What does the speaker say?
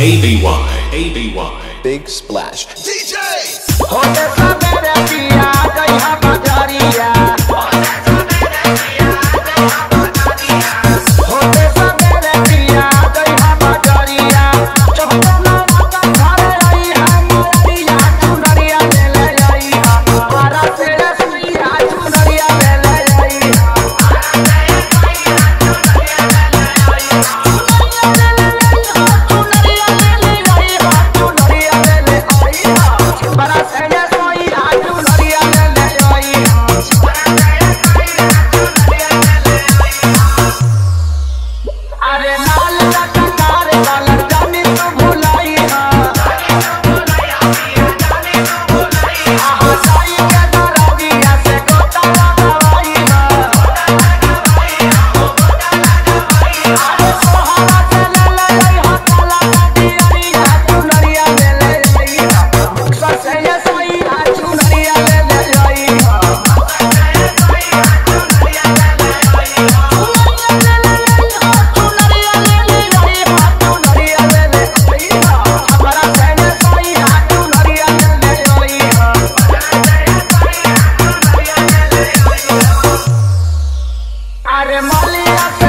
A-B-Y, A-B-Y. Big Splash. होते I've been यार मलिया